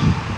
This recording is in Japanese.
うん。